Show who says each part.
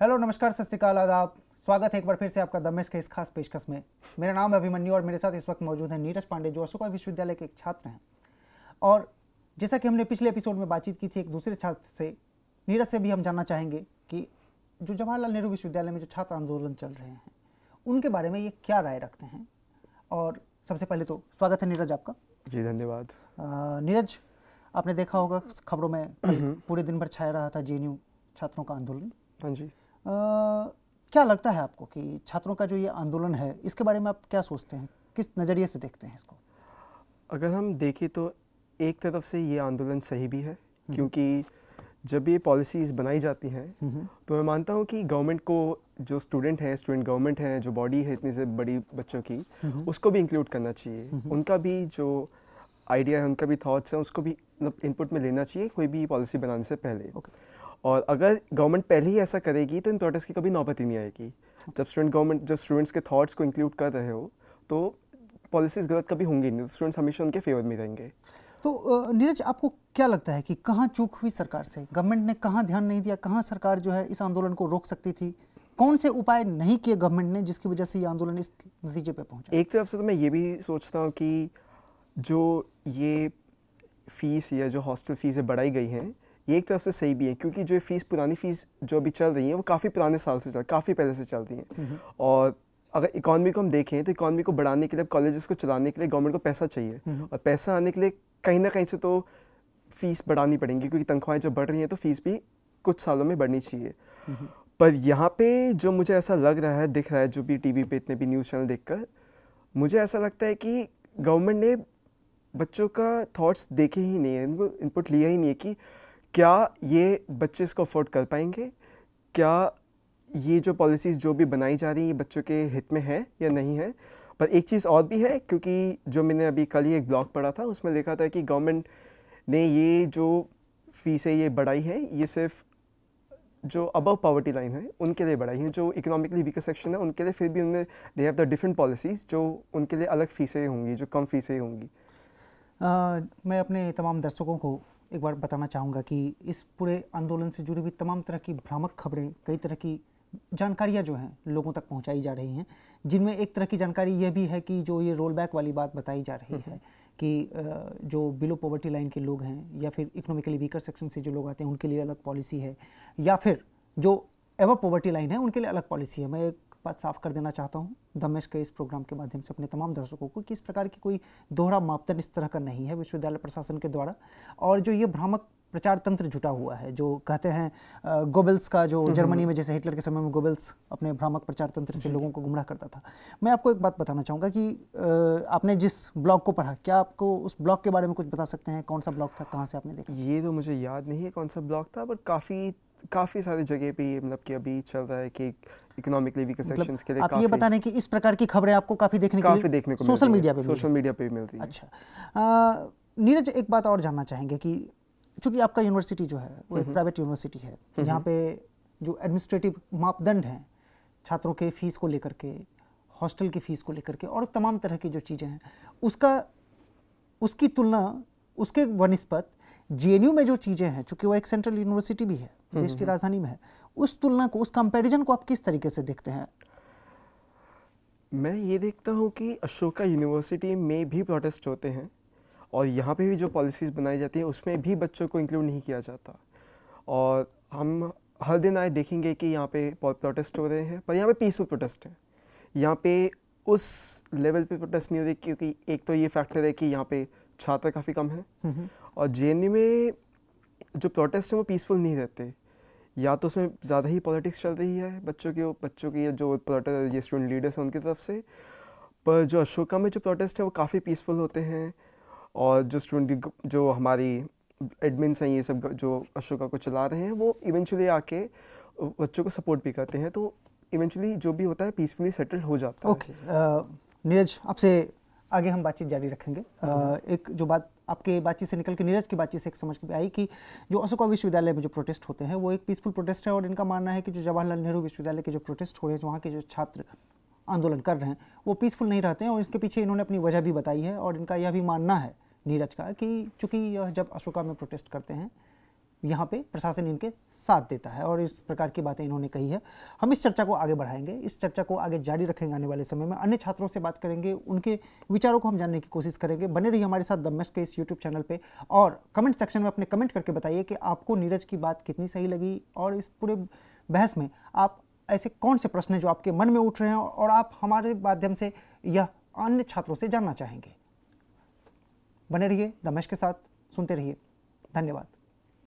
Speaker 1: Hello नमस्कार सत आदाब। स्वागत है एक बार फिर से आपका दमेश के इस खास पेशकश में। मेरा नाम है अभिमन्यु और मेरे साथ इस वक्त मौजूद है नीरज पांडे जो अशोका विश्वविद्यालय के एक छात्र हैं। और जैसा कि हमने पिछले एपिसोड में बातचीत की थी एक दूसरे छात्र से नीरज से भी हम जानना चाहेंगे कि जो जवाहरलाल नेहरू विश्वविद्यालय में जो छात्र आंदोलन चल रहे हैं उनके बारे में ये क्या राय रखते हैं? और सबसे पहले तो स्वागत है नीरज आपका।
Speaker 2: जी धन्यवाद।
Speaker 1: नीरज आपने देखा होगा खबरों में पूरे दिन भर छाया रहा था जेएनयू छात्रों का आंदोलन।
Speaker 2: हाँ जी।
Speaker 1: क्या लगता है आपको कि छात्रों का जो ये आंदोलन है इसके बारे में आप क्या सोचते हैं? किस नज़रिए से देखते हैं इसको?
Speaker 2: अगर हम देखें तो एक तरफ़ से ये आंदोलन सही भी है क्योंकि जब ये पॉलिसीज़ बनाई जाती हैं तो मैं मानता हूँ कि गवर्नमेंट को जो स्टूडेंट हैं स्टूडेंट गवर्नमेंट हैं जो बॉडी है इतनी से बड़ी बच्चों की उसको भी इंक्लूड करना चाहिए। उनका भी जो आइडिया है उनका भी थॉट्स हैं उसको भी मतलब इनपुट में लेना चाहिए कोई भी पॉलिसी बनाने से पहले।
Speaker 1: ओके
Speaker 2: और अगर गवर्नमेंट पहले ही ऐसा करेगी तो इन प्रोटेस्ट की कभी नौबत ही नहीं आएगी। जब स्टूडेंट गवर्नमेंट जब स्टूडेंट्स के थॉट्स को इंक्लूड कर रहे हो तो पॉलिसीज़ गलत कभी होंगी नहीं। स्टूडेंट्स हमेशा उनके फेवर में रहेंगे।
Speaker 1: तो नीरज आपको क्या लगता है कि कहाँ चूक हुई सरकार से? गवर्नमेंट ने कहाँ ध्यान नहीं दिया? कहाँ सरकार जो है इस आंदोलन को रोक सकती थी? कौन से उपाय नहीं किए गवर्नमेंट ने जिसकी वजह से ये आंदोलन इस नतीजे पे पहुँचा?
Speaker 2: एक तरफ़ से तो मैं ये भी सोचता हूँ कि जो ये फ़ीस या जो हॉस्टल फीसें बढ़ाई गई हैं ये एक तरफ़ से सही भी है क्योंकि जो फ़ीस पुरानी फ़ीस जो अभी चल रही है वो काफ़ी पुराने साल से चल काफ़ी पहले से चल रही हैं। और अगर इकॉनमी को हम देखें तो इकॉनमी को बढ़ाने के लिए कॉलेजेस को चलाने के लिए गवर्नमेंट को पैसा चाहिए। और पैसा आने के लिए कहीं ना कहीं से तो फ़ीस बढ़ानी पड़ेंगी क्योंकि तनख्वाहें जब बढ़ रही हैं तो फ़ीस भी कुछ सालों में बढ़नी चाहिए। पर यहाँ पे जो मुझे ऐसा लग रहा है दिख रहा है जो भी टीवी पे इतने भी न्यूज़ चैनल देखकर मुझे ऐसा लगता है कि गवर्नमेंट ने बच्चों का थॉट्स देखे ही नहीं है इनको इनपुट लिया ही नहीं है कि क्या ये बच्चे इसको अफोर्ड कर पाएँगे? क्या ये जो पॉलिसीज़ जो भी बनाई जा रही हैं, ये बच्चों के हित में है या नहीं है? पर एक चीज़ और भी है, क्योंकि जो मैंने अभी कल ही एक ब्लॉग पढ़ा था, उसमें लिखा था कि गवर्नमेंट ने ये जो फीसें ये बढ़ाई है, ये सिर्फ़ जो अबव पॉवर्टी लाइन है, उनके लिए बढ़ाई हैं, जो इकोनॉमिकली वीकर सेक्शन है, उनके लिए फिर भी उन्होंने they have the different policies जो उनके लिए अलग फीसें होंगी, जो कम फीसें होंगी।
Speaker 1: मैं अपने तमाम दर्शकों को एक बार बताना चाहूँगा कि इस पूरे आंदोलन से जुड़ी हुई तमाम तरह की भ्रामक खबरें, कई तरह की जानकारियाँ जो हैं, लोगों तक पहुँचाई जा रही हैं। जिनमें एक तरह की जानकारी यह भी है कि जो ये रोल बैक वाली बात बताई जा रही है कि जो बिलो पॉवर्टी लाइन के लोग हैं या फिर इकोनॉमिकली वीकर सेक्शन से जो लोग आते हैं, उनके लिए अलग पॉलिसी है। या फिर जो एवर पॉवर्टी लाइन है, उनके लिए अलग पॉलिसी है। मैं बात साफ़ कर देना चाहता हूँ। दमेश के इस प्रोग्राम के माध्यम से अपने तमाम दर्शकों को कि इस प्रकार की कोई दोहरा मापदंड इस तरह का नहीं है विश्वविद्यालय प्रशासन के द्वारा। और जो ये भ्रामक प्रचार तंत्र जुटा हुआ है जो कहते हैं गोबेल्स का जो जर्मनी में जैसे हिटलर के समय में गोबेल्स अपने भ्रामक प्रचार तंत्र से लोगों को गुमराह करता था। मैं आपको एक बात बताना चाहूँगा कि आपने जिस ब्लॉग को पढ़ा क्या आपको उस ब्लॉग के बारे में कुछ बता सकते हैं? कौन सा ब्लॉग था? कहाँ से आपने देखा?
Speaker 2: ये तो मुझे याद नहीं है कौन सा ब्लॉग था बट काफ़ी काफ़ी सारी जगह पे मतलब कि अभी चल रहा है कि इकोनॉमिकली वीकर सेक्शंस के लिए
Speaker 1: आप ये
Speaker 2: बताने
Speaker 1: बता कि इस प्रकार की खबरें आपको काफ़ी देखने
Speaker 2: काफ़ी के
Speaker 1: लिए
Speaker 2: देखने को
Speaker 1: सोशल मीडिया पे
Speaker 2: सोशल मीडिया पे भी मिलती है।
Speaker 1: अच्छा। नीरज एक बात और जानना चाहेंगे कि चूँकि आपका यूनिवर्सिटी जो है वो एक प्राइवेट यूनिवर्सिटी है यहाँ पे जो एडमिनिस्ट्रेटिव मापदंड हैं छात्रों के फ़ीस को लेकर के हॉस्टल की फ़ीस को लेकर के और तमाम तरह की जो चीज़ें हैं उसका उसकी तुलना उसके बनस्पत जेएनयू में जो चीज़ें हैं चूँकि वो एक सेंट्रल यूनिवर्सिटी भी है देश की राजधानी में है उस तुलना को उस कंपैरिजन को आप किस तरीके से देखते हैं?
Speaker 2: मैं ये देखता हूँ कि अशोका यूनिवर्सिटी में भी प्रोटेस्ट होते हैं और यहाँ पे भी जो पॉलिसीज़ बनाई जाती हैं उसमें भी बच्चों को इंक्लूड नहीं किया जाता। और हम हर दिन आए देखेंगे कि यहाँ पे प्रोटेस्ट हो रहे हैं पर यहाँ पे पीसफुल प्रोटेस्ट है। यहाँ पे उस लेवल पे प्रोटेस्ट नहीं हो रही क्योंकि एक तो ये फैक्टर है कि यहाँ पे छात्र काफ़ी कम हैं। और जे में जो प्रोटेस्ट हैं वो पीसफुल नहीं रहते। या तो उसमें ज़्यादा ही पॉलिटिक्स चल रही है बच्चों की बच्चों की जो प्रोटेस्ट ये स्टूडेंट लीडर्स हैं उनकी तरफ़ से। पर जो अशोका में जो प्रोटेस्ट है वो काफ़ी पीसफुल होते हैं। और जो स्टूडेंट जो हमारी एडमिन्स हैं ये सब जो अशोका को चला रहे हैं वो इवेंचुअली आके बच्चों को सपोर्ट भी करते हैं। तो इवेंचुअली जो भी होता है पीसफुली सेटल हो जाता है।
Speaker 1: ओके अ, नीरज आपसे आगे हम बातचीत जारी रखेंगे। एक जो बात आपके बातचीत से निकल के नीरज की बातचीत से एक समझ में आई कि जो अशोका विश्वविद्यालय में जो प्रोटेस्ट होते हैं वो एक पीसफुल प्रोटेस्ट है और इनका मानना है कि जो जवाहरलाल नेहरू विश्वविद्यालय के जो प्रोटेस्ट हो रहे हैं वहाँ के जो छात्र आंदोलन कर रहे हैं वो पीसफुल नहीं रहते हैं और इसके पीछे इन्होंने अपनी वजह भी बताई है और इनका यह भी मानना है नीरज का कि चूँकि यह जब अशोका में प्रोटेस्ट करते हैं यहाँ पे प्रशासन इनके साथ देता है और इस प्रकार की बातें इन्होंने कही है। हम इस चर्चा को आगे बढ़ाएँगे। इस चर्चा को आगे जारी रखेंगे आने वाले समय में। अन्य छात्रों से बात करेंगे, उनके विचारों को हम जानने की कोशिश करेंगे। बने रहिए हमारे साथ दमश के इस यूट्यूब चैनल पे और कमेंट सेक्शन में अपने कमेंट करके बताइए कि आपको नीरज की बात कितनी सही लगी और इस पूरे बहस में आप ऐसे कौन से प्रश्न जो आपके मन में उठ रहे हैं और आप हमारे माध्यम से यह अन्य छात्रों से जानना चाहेंगे। बने रहिए दमश के साथ, सुनते रहिए। धन्यवाद।